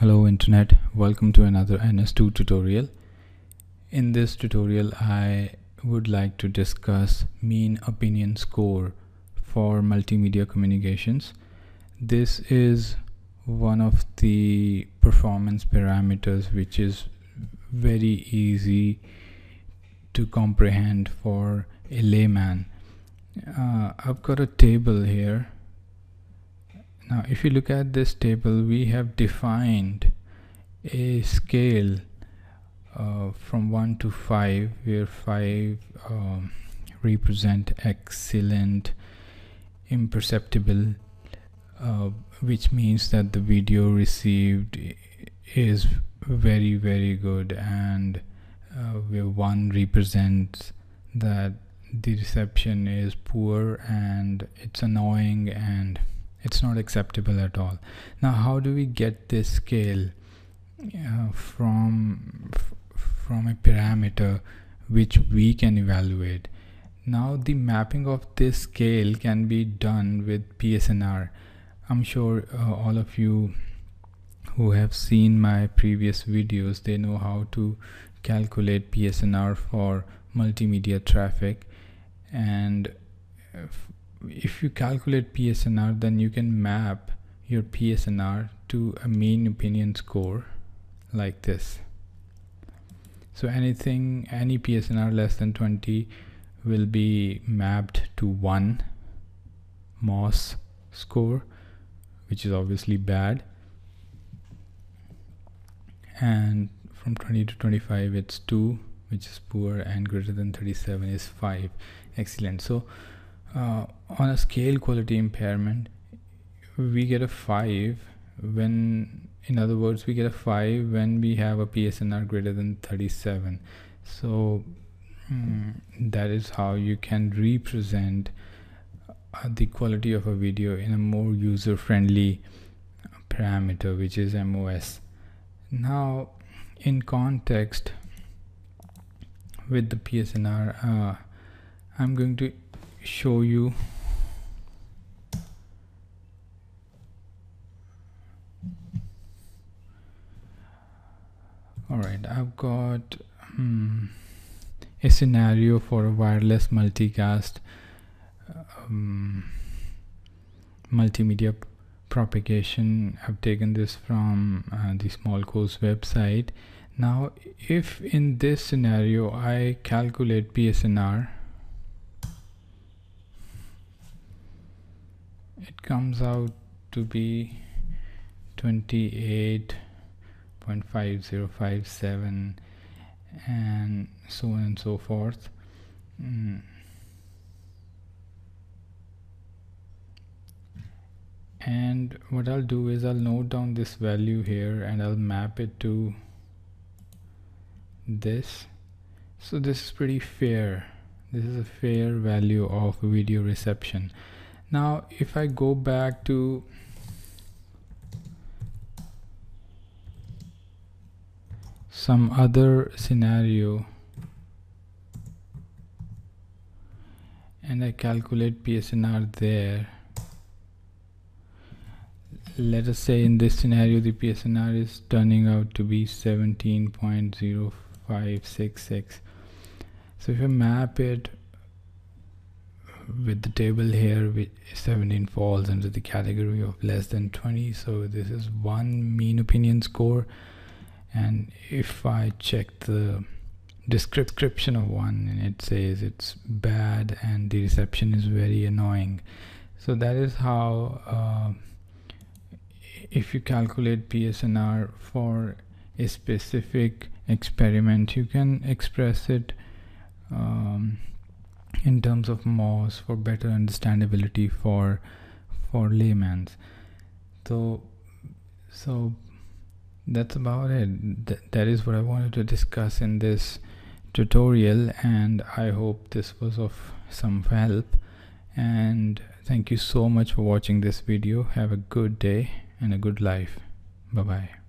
Hello Internet, welcome to another NS2 tutorial. In this tutorial I would like to discuss mean opinion score for multimedia communications. This is one of the performance parameters which is very easy to comprehend for a layman. Uh, I've got a table here now if you look at this table we have defined a scale uh, from 1 to 5 where 5 um, represent excellent imperceptible uh, which means that the video received is very very good and uh, where 1 represents that the reception is poor and it's annoying and it's not acceptable at all. Now how do we get this scale uh, from from a parameter which we can evaluate? Now the mapping of this scale can be done with PSNR I'm sure uh, all of you who have seen my previous videos they know how to calculate PSNR for multimedia traffic and uh, if you calculate PSNR then you can map your PSNR to a mean opinion score like this. So anything any PSNR less than 20 will be mapped to 1 MOS score which is obviously bad. And from 20 to 25 it's 2 which is poor and greater than 37 is 5 excellent. So uh, on a scale quality impairment we get a 5 when in other words we get a 5 when we have a PSNR greater than 37 so mm, that is how you can represent uh, the quality of a video in a more user friendly parameter which is MOS now in context with the PSNR uh, I'm going to show you. Alright I've got hmm, a scenario for a wireless multicast um, multimedia propagation. I've taken this from uh, the small course website. Now if in this scenario I calculate PSNR it comes out to be 28.5057 and so on and so forth. Mm. and what I'll do is I'll note down this value here and I'll map it to this. So this is pretty fair. This is a fair value of video reception now if I go back to some other scenario and I calculate PSNR there let us say in this scenario the PSNR is turning out to be 17.0566 so if I map it with the table here 17 falls under the category of less than 20 so this is one mean opinion score. And if I check the description of one and it says it's bad and the reception is very annoying. So that is how uh, if you calculate PSNR for a specific experiment you can express it um, in terms of MOS for better understandability for for layman's. So so that's about it. Th that is what I wanted to discuss in this tutorial and I hope this was of some help. And thank you so much for watching this video. Have a good day and a good life. Bye bye